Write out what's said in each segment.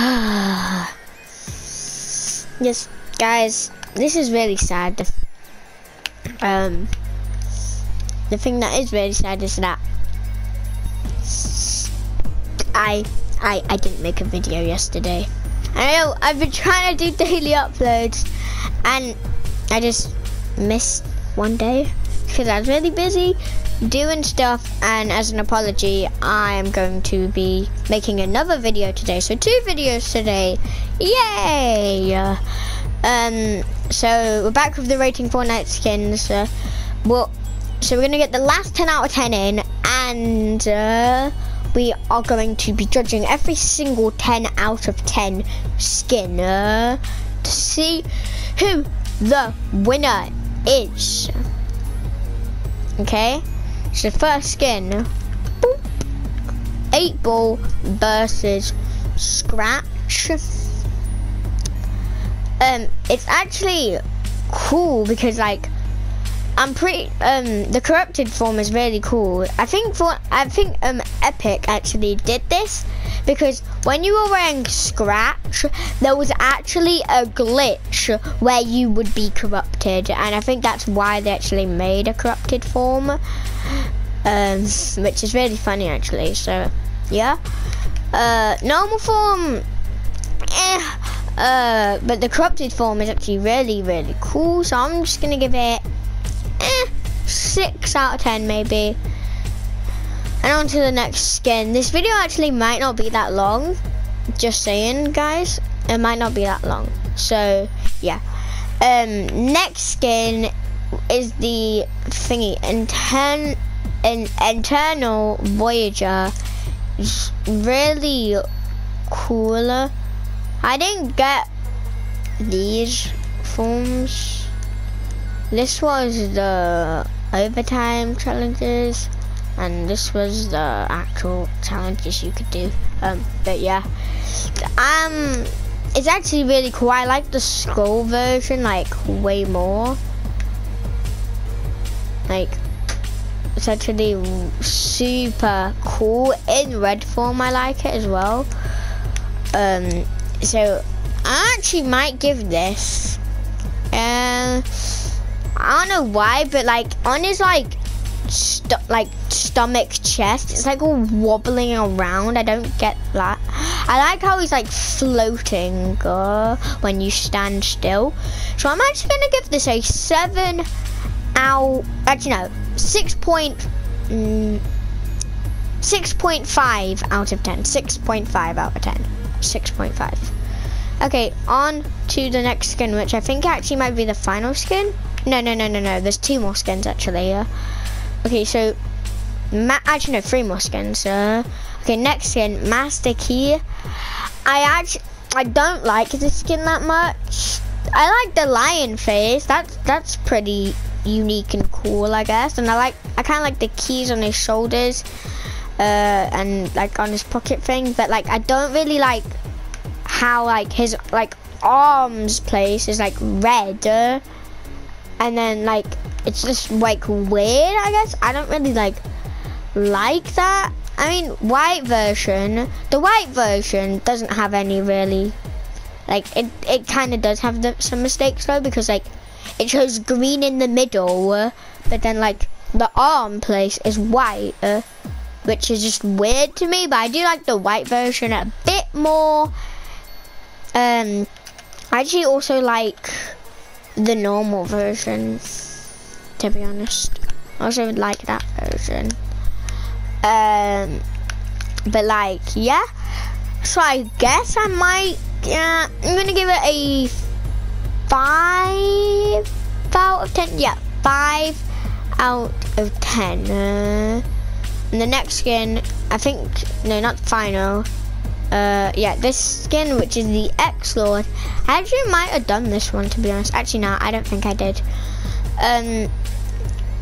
yes, guys, this is really sad. Um, the thing that is really sad is that I I I didn't make a video yesterday. I know I've been trying to do daily uploads, and I just missed one day because I was really busy doing stuff and as an apology I am going to be making another video today. So two videos today. Yay! Um so we're back with the rating Fortnite skins. Uh, well so we're gonna get the last 10 out of 10 in and uh, we are going to be judging every single 10 out of 10 skin uh, to see who the winner is okay so first skin, boop, 8 ball versus scratch. Um, it's actually cool because like I'm pretty um the corrupted form is really cool. I think for I think um Epic actually did this because when you were wearing Scratch, there was actually a glitch where you would be corrupted, and I think that's why they actually made a corrupted form, um, which is really funny actually. So, yeah. Uh, normal form, eh, uh, but the corrupted form is actually really, really cool. So I'm just gonna give it eh, six out of ten maybe. And on to the next skin. This video actually might not be that long. Just saying, guys. It might not be that long. So, yeah. Um, next skin is the thingy. Intern, an Eternal Voyager. It's really cooler. I didn't get these forms. This was the overtime challenges and this was the actual challenges you could do. Um, but yeah, um, it's actually really cool. I like the skull version like way more. Like, it's actually super cool in red form. I like it as well. Um, so I actually might give this. Uh, I don't know why, but like on his like st- like stomach chest. It's like all wobbling around. I don't get that. I like how he's like floating uh, when you stand still. So I'm actually gonna give this a seven out. Actually, no, six point. Mm, 6.5 out of 10. 6.5 out of 10. 6.5. Okay, on to the next skin, which I think actually might be the final skin. No, no, no, no, no. There's two more skins actually. Yeah. Okay, so ma actually no, three more skins. Uh, okay, next skin, Master Key. I actually I don't like this skin that much. I like the lion face. That's that's pretty unique and cool, I guess. And I like I kind of like the keys on his shoulders, uh, and like on his pocket thing. But like I don't really like how like his like arms place is like red, uh, and then like it's just like weird, I guess. I don't really like like that. I mean, white version, the white version doesn't have any really, like, it, it kind of does have the, some mistakes though, because like, it shows green in the middle, but then like, the arm place is white, uh, which is just weird to me, but I do like the white version a bit more. Um, I actually also like the normal version to be honest. I also would like that version. Um, but like, yeah. So I guess I might, I'm gonna give it a five out of ten. Yeah, five out of ten. Uh, and the next skin, I think, no, not final. Uh, yeah, this skin, which is the X Lord. I actually might have done this one, to be honest. Actually, no, I don't think I did. Um,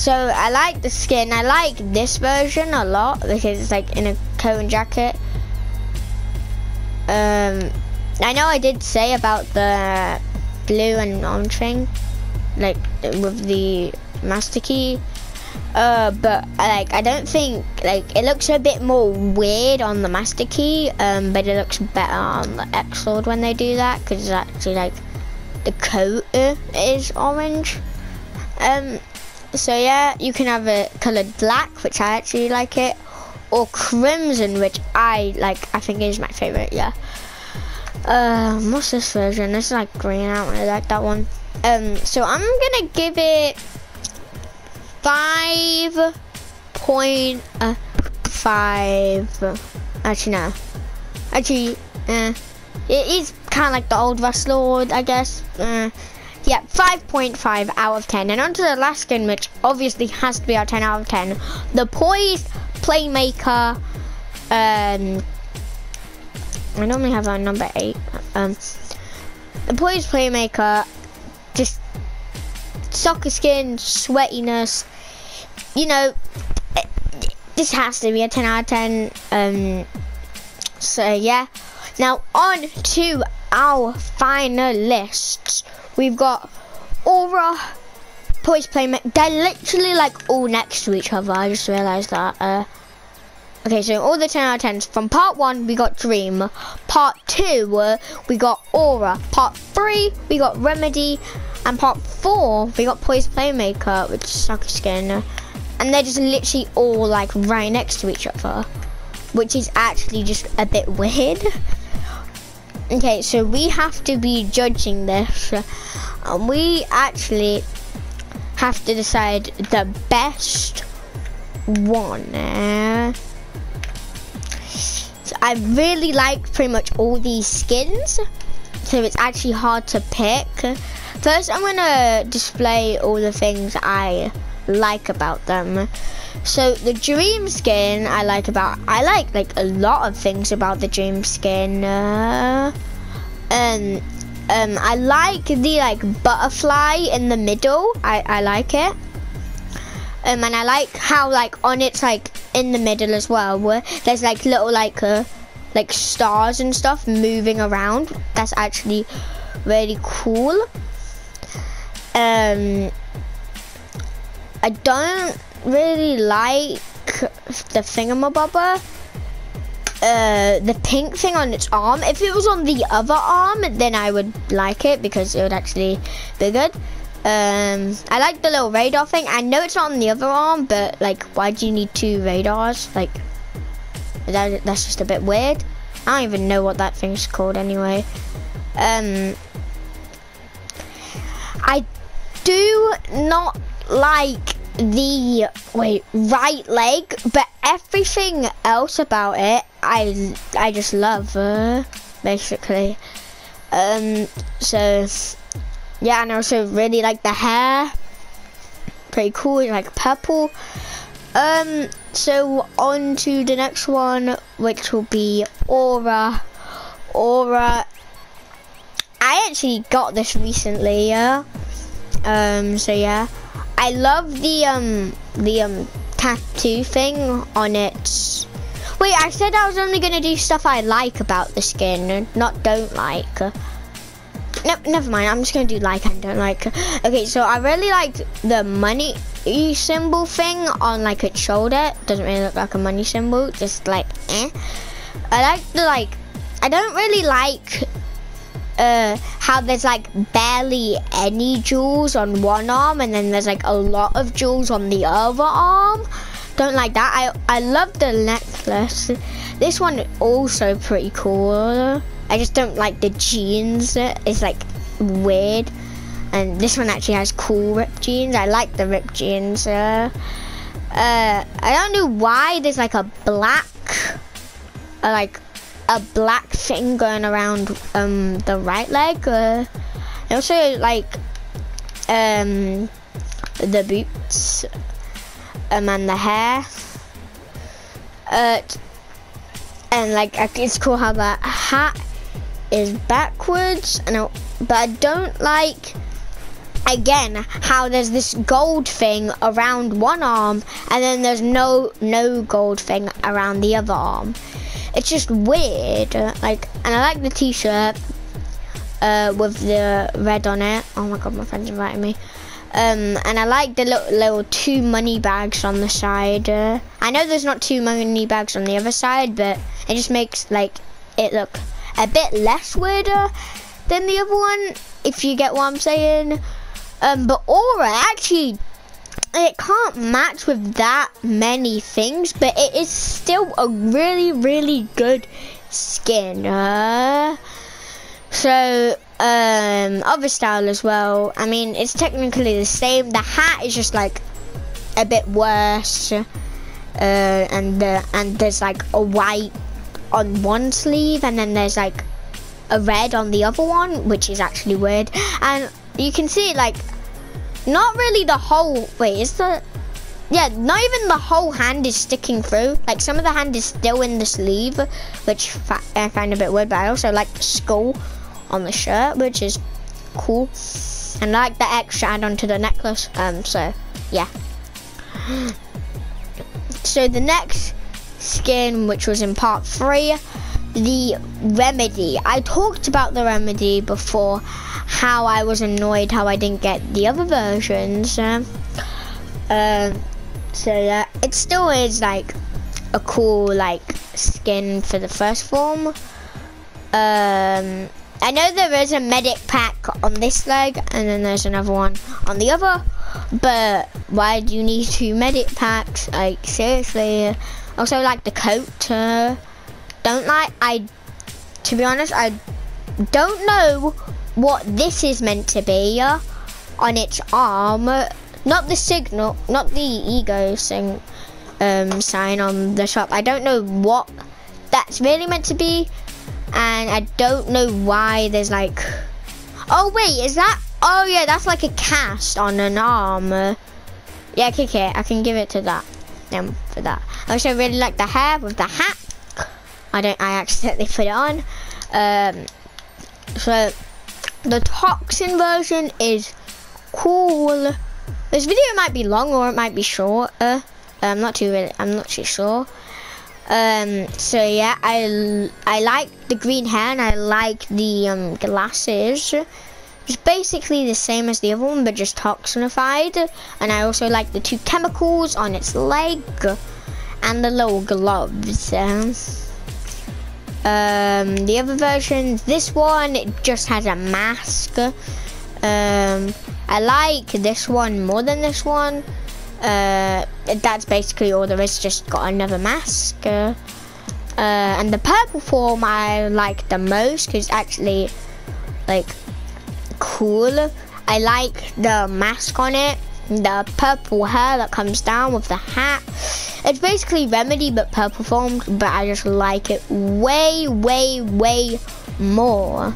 so I like the skin. I like this version a lot because it's like in a coat and jacket. Um, I know I did say about the blue and orange thing, like with the master key. Uh, but like I don't think like it looks a bit more weird on the Master Key. Um, but it looks better on the X Lord when they do that because it's actually like the coat is orange. Um, so yeah, you can have it colored black, which I actually like it, or crimson, which I like. I think is my favorite. Yeah. Um, what's this version? This is like green. I don't really like that one. Um, so I'm gonna give it five point uh, five. Actually, no. Actually, uh, it is kind of like the old Rustlord, I guess. Uh, yeah, 5.5 out of 10. And onto the last skin, which obviously has to be our 10 out of 10. The Poised Playmaker. Um, I normally have on number 8. Um, the Poised Playmaker. Just soccer skin, sweatiness. You know, this has to be a 10 out of 10. Um, so yeah. Now on to our finalists. We've got Aura, Poised Playmaker. They're literally like all next to each other. I just realised that. Uh, okay, so all the 10 out of 10s. From part 1, we got Dream. Part 2, uh, we got Aura. Part 3, we got Remedy. And part 4, we got Poised Playmaker, which is Soccer Skin. And they're just literally all like right next to each other. Which is actually just a bit weird. Okay, so we have to be judging this. And we actually have to decide the best one. So I really like pretty much all these skins. So it's actually hard to pick. First, I'm gonna display all the things I like about them. So the dream skin I like about I like like a lot of things about the dream skin. Uh, um, um, I like the like butterfly in the middle. I I like it. Um, and I like how like on it's like in the middle as well, where there's like little like uh, like stars and stuff moving around. That's actually really cool. Um, I don't really like the thingamabobber. Uh, the pink thing on its arm. If it was on the other arm, then I would like it because it would actually be good. Um, I like the little radar thing. I know it's not on the other arm, but like, why do you need two radars? Like, that, that's just a bit weird. I don't even know what that thing's called anyway. Um, I do not like the wait right leg, but everything else about it, I I just love uh, basically. Um, so yeah, and I also really like the hair. Pretty cool, like purple. Um, so on to the next one, which will be Aura. Aura. I actually got this recently, yeah. Um, so yeah. I love the um the um tattoo thing on it. Wait, I said I was only gonna do stuff I like about the skin, not don't like. No, never mind. I'm just gonna do like and don't like. Okay, so I really like the money symbol thing on like its shoulder. Doesn't really look like a money symbol. Just like eh. I like the like. I don't really like uh, how there's like barely any jewels on one arm and then there's like a lot of jewels on the other arm. Don't like that. I I love the necklace. This one also pretty cool. I just don't like the jeans. It's like weird. And this one actually has cool ripped jeans. I like the ripped jeans. Uh, I don't know why there's like a black, uh, like a black thing going around um, the right leg. Uh, and also like um, the boots um, and the hair. Uh, and like it's cool how that hat is backwards, and but I don't like again how there's this gold thing around one arm and then there's no no gold thing around the other arm it's just weird. Like, and I like the t-shirt uh, with the red on it. Oh my god, my friend's inviting me. Um, and I like the little, little two money bags on the side. Uh, I know there's not two money bags on the other side, but it just makes like it look a bit less weirder than the other one, if you get what I'm saying. Um, but Aura actually, it can't match with that many things, but it is still a really, really good skin. Uh, so, um, other style as well. I mean, it's technically the same. The hat is just like a bit worse. Uh, and the, and there's like a white on one sleeve and then there's like a red on the other one which is actually weird and you can see like not really the whole wait is the yeah not even the whole hand is sticking through. Like some of the hand is still in the sleeve which I find a bit weird but I also like the skull on the shirt which is cool. And I like the extra add-on to the necklace um so yeah. So the next skin, which was in part three, the remedy. I talked about the remedy before, how I was annoyed how I didn't get the other versions. Uh, uh, so yeah, it still is like a cool like skin for the first form. Um, I know there is a medic pack on this leg, and then there's another one on the other. But why do you need two medic packs? Like seriously. Also like the coat. Uh, don't like I. To be honest, I don't know what this is meant to be uh, on its arm. Not the signal, not the ego thing, um, sign on the shop. I don't know what that's really meant to be, and I don't know why there's like. Oh wait, is that Oh yeah, that's like a cast on an arm. Uh, yeah, okay, okay, I can give it to that. Um, for that. I also really like the hair with the hat. I don't. I accidentally put it on. Um, so the toxin version is cool. This video might be long or it might be short. Uh, I'm not too really. I'm not too sure. Um, so yeah, I I like the green hair and I like the um, glasses. It's basically the same as the other one, but just toxinified. And I also like the two chemicals on its leg and the little gloves. Um, the other version, this one, it just has a mask. Um, I like this one more than this one. Uh, that's basically all there is, just got another mask. Uh, and the purple form I like the most because actually, like, cool. I like the mask on it, the purple hair that comes down with the hat. It's basically Remedy but purple formed, but I just like it way, way, way more.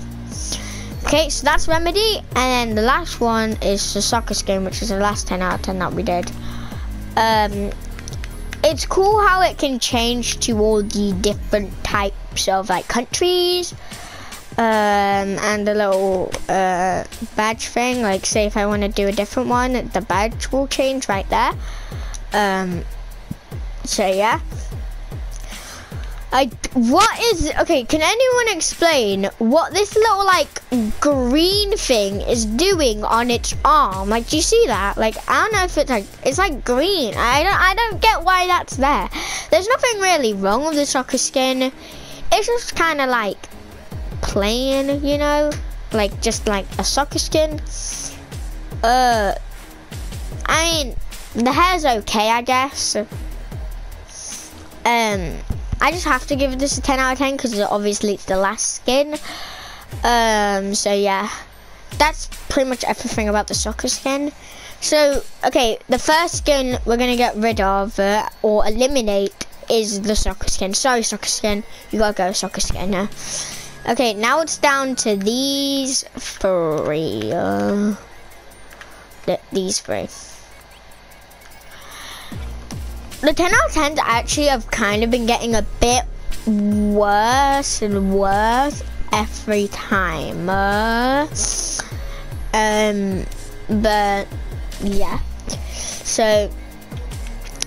Okay, so that's Remedy, and then the last one is the soccer skin, which is the last 10 out of 10 that we did. Um, it's cool how it can change to all the different types of like countries um, and a little uh, badge thing. Like, say if I want to do a different one, the badge will change right there. Um, so yeah. I what is okay? Can anyone explain what this little like green thing is doing on its arm? Like, do you see that? Like, I don't know if it's like it's like green. I don't I don't get why that's there. There's nothing really wrong with the soccer skin. It's just kind of like plain, you know, like just like a soccer skin. Uh, I mean, the hair's okay, I guess. Um, I just have to give this a 10 out of 10 because obviously it's the last skin. Um, so yeah, that's pretty much everything about the soccer skin. So, okay, the first skin we're gonna get rid of uh, or eliminate is the soccer skin. Sorry, soccer skin, you gotta go soccer skin. Okay, now it's down to these three. Uh, th these three. The 10 out of 10s actually have kind of been getting a bit worse and worse every time. Uh, um, but yeah. So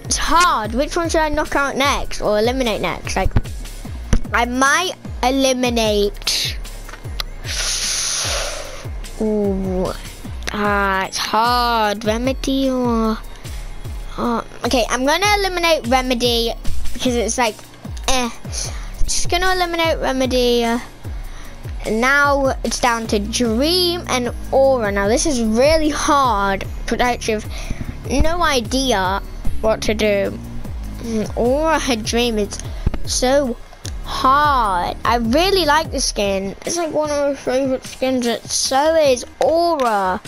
it's hard. Which one should I knock out next or eliminate next? Like, I might eliminate. Ooh. Ah, it's hard. Remedy or... Okay, I'm gonna eliminate Remedy because it's like, eh. Just gonna eliminate Remedy. Now it's down to Dream and Aura. Now this is really hard, but I have no idea what to do. Mm, Aura and Dream is so hard. I really like the skin. It's like one of my favorite skins. It's so is Aura.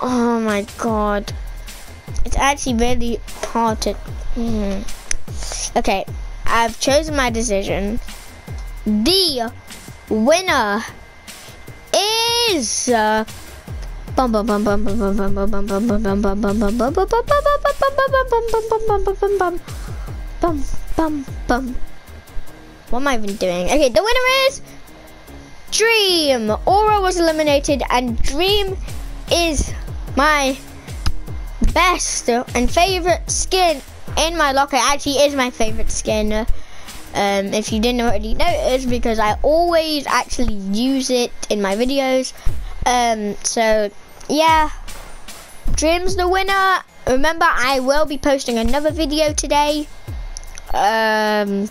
Oh my god. It's actually really hard to, mm. Okay, I've chosen my decision. The winner is. Uh, what am I even doing? Okay, the winner is Dream. Aura was eliminated and Dream is my best and favorite skin in my locker actually is my favorite skin. Um, if you didn't already notice, because I always actually use it in my videos. Um, so yeah, Dream's the winner. Remember, I will be posting another video today. Um,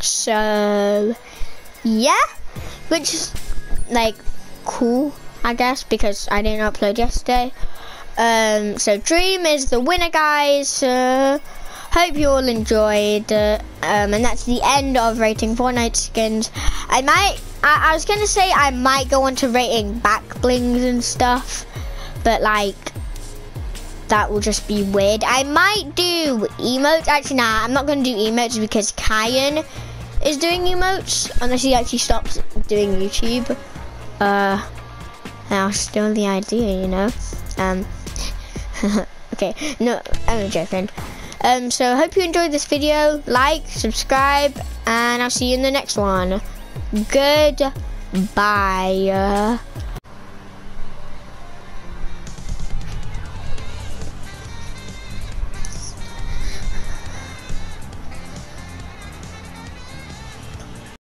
so yeah, which is like cool, I guess, because I didn't upload yesterday. Um, so Dream is the winner, guys. Uh, hope you all enjoyed. Uh, um, and that's the end of rating Fortnite skins. I might, I, I was gonna say I might go on to rating back blings and stuff, but like, that will just be weird. I might do emotes. Actually, nah, I'm not gonna do emotes because Kyan is doing emotes unless he actually stops doing YouTube. Uh, I'll steal the idea, you know. Um, okay, no, I'm joking. Um, so I hope you enjoyed this video. Like, subscribe, and I'll see you in the next one. Goodbye.